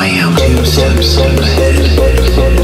I am two steps ahead.